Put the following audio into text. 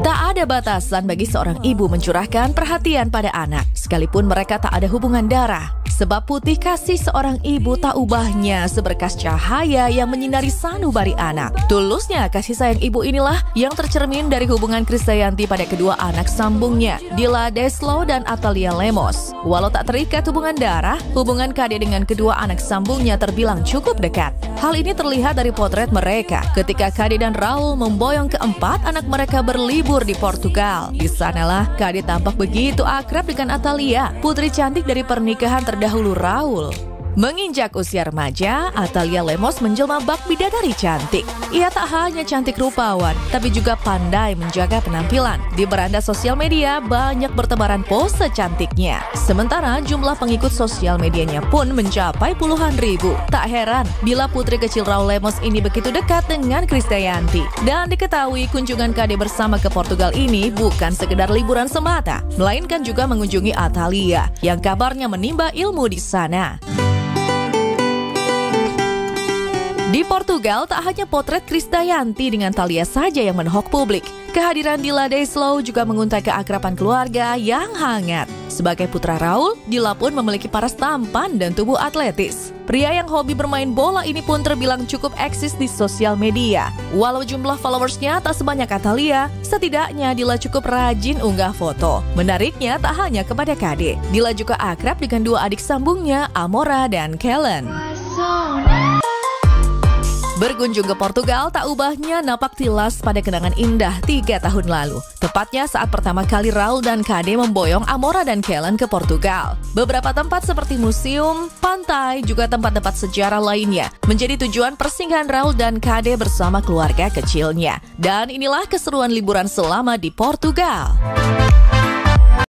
Tak ada batasan bagi seorang ibu mencurahkan perhatian pada anak, sekalipun mereka tak ada hubungan darah. Sebab putih kasih seorang ibu tak ubahnya seberkas cahaya yang menyinari sanubari anak. Tulusnya kasih sayang ibu inilah yang tercermin dari hubungan Krisdayanti pada kedua anak sambungnya, Dila Deslo dan Atalia Lemos. Walau tak terikat hubungan darah, hubungan Kade dengan kedua anak sambungnya terbilang cukup dekat. Hal ini terlihat dari potret mereka ketika Kade dan Raul memboyong keempat anak mereka berlibur di Portugal. Di sanalah Kade tampak begitu akrab dengan Atalia, putri cantik dari pernikahan terdahulu Raul. Menginjak usia remaja, Atalia Lemos menjelma bak bidadari cantik. Ia tak hanya cantik rupawan, tapi juga pandai menjaga penampilan. Di beranda sosial media, banyak bertebaran pose cantiknya. Sementara jumlah pengikut sosial medianya pun mencapai puluhan ribu. Tak heran bila putri kecil Raul Lemos ini begitu dekat dengan Krisdayanti. Dan diketahui kunjungan KD bersama ke Portugal ini bukan sekedar liburan semata, melainkan juga mengunjungi Atalia yang kabarnya menimba ilmu di sana. Di Portugal, tak hanya potret Krisdayanti dengan Thalia saja yang menohok publik. Kehadiran Dila Deslow juga menguntai keakraban keluarga yang hangat. Sebagai putra Raul, Dila pun memiliki paras tampan dan tubuh atletis. Pria yang hobi bermain bola ini pun terbilang cukup eksis di sosial media. Walau jumlah followersnya tak sebanyak Atalia, setidaknya Dila cukup rajin unggah foto. Menariknya tak hanya kepada Kade, Dila juga akrab dengan dua adik sambungnya, Amora dan Kellen. Berkunjung ke Portugal, tak ubahnya napak tilas pada kenangan indah tiga tahun lalu. Tepatnya saat pertama kali Raul dan Kade memboyong Amora dan Kellen ke Portugal. Beberapa tempat seperti museum, pantai, juga tempat-tempat sejarah lainnya menjadi tujuan persinggahan Raul dan Kade bersama keluarga kecilnya. Dan inilah keseruan liburan selama di Portugal.